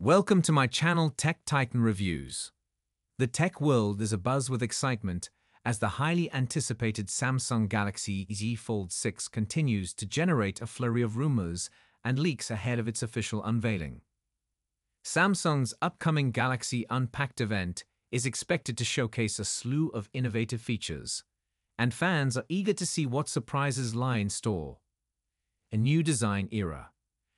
Welcome to my channel Tech Titan Reviews. The tech world is abuzz with excitement as the highly anticipated Samsung Galaxy Z Fold 6 continues to generate a flurry of rumors and leaks ahead of its official unveiling. Samsung's upcoming Galaxy Unpacked event is expected to showcase a slew of innovative features, and fans are eager to see what surprises lie in store. A new design era.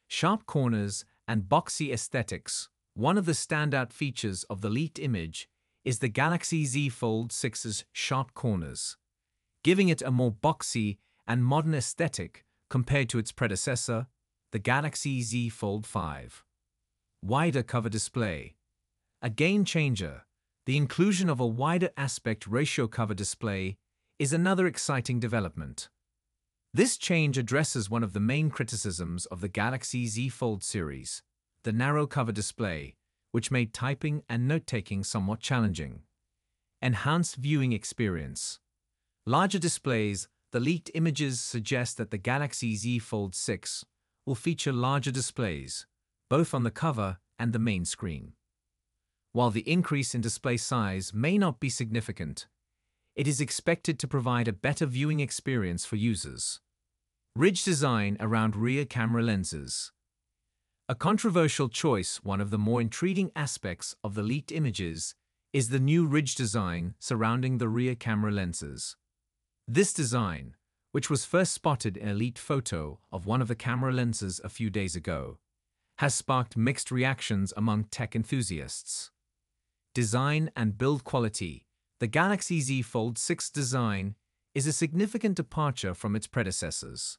Sharp corners and boxy aesthetics. One of the standout features of the leaked image is the Galaxy Z Fold 6's sharp corners, giving it a more boxy and modern aesthetic compared to its predecessor, the Galaxy Z Fold 5. Wider cover display. A game changer, the inclusion of a wider aspect ratio cover display is another exciting development. This change addresses one of the main criticisms of the Galaxy Z Fold series, the narrow cover display, which made typing and note-taking somewhat challenging. Enhanced viewing experience. Larger displays, the leaked images suggest that the Galaxy Z Fold 6 will feature larger displays, both on the cover and the main screen. While the increase in display size may not be significant, it is expected to provide a better viewing experience for users. Ridge design around rear camera lenses. A controversial choice, one of the more intriguing aspects of the leaked images, is the new ridge design surrounding the rear camera lenses. This design, which was first spotted in a leaked photo of one of the camera lenses a few days ago, has sparked mixed reactions among tech enthusiasts. Design and build quality the Galaxy Z Fold 6 design is a significant departure from its predecessors.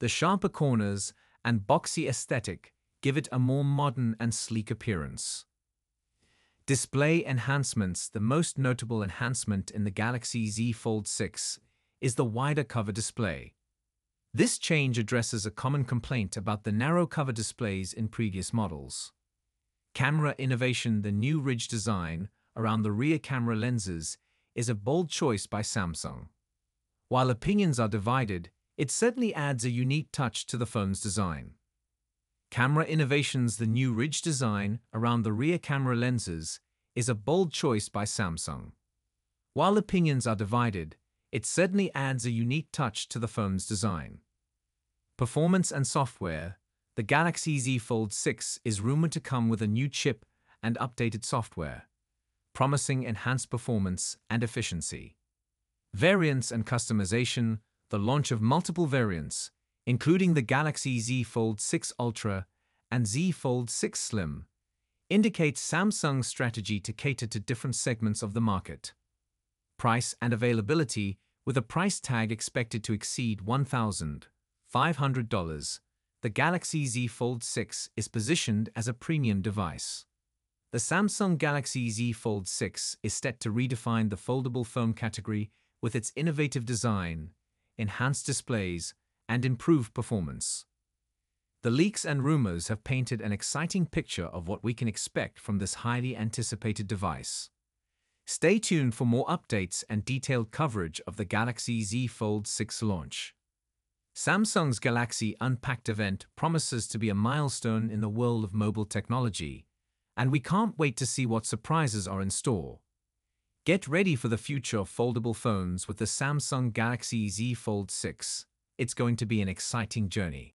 The sharper corners and boxy aesthetic give it a more modern and sleek appearance. Display enhancements The most notable enhancement in the Galaxy Z Fold 6 is the wider cover display. This change addresses a common complaint about the narrow cover displays in previous models. Camera innovation The new ridge design around the rear camera lenses is a bold choice by Samsung. While opinions are divided, it certainly adds a unique touch to the phone's design. Camera Innovations The new ridge design around the rear camera lenses is a bold choice by Samsung. While opinions are divided, it certainly adds a unique touch to the phone's design. Performance and software The Galaxy Z Fold 6 is rumored to come with a new chip and updated software promising enhanced performance and efficiency. Variants and customization, the launch of multiple variants, including the Galaxy Z Fold 6 Ultra and Z Fold 6 Slim, indicates Samsung's strategy to cater to different segments of the market. Price and availability, with a price tag expected to exceed $1,500, the Galaxy Z Fold 6 is positioned as a premium device. The Samsung Galaxy Z Fold 6 is set to redefine the foldable phone category with its innovative design, enhanced displays, and improved performance. The leaks and rumors have painted an exciting picture of what we can expect from this highly anticipated device. Stay tuned for more updates and detailed coverage of the Galaxy Z Fold 6 launch. Samsung's Galaxy Unpacked event promises to be a milestone in the world of mobile technology, and we can't wait to see what surprises are in store. Get ready for the future of foldable phones with the Samsung Galaxy Z Fold 6. It's going to be an exciting journey.